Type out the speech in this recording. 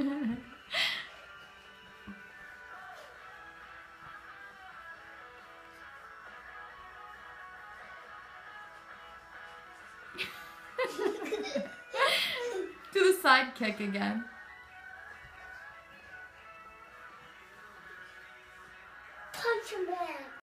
Do the side kick again. Punch him back.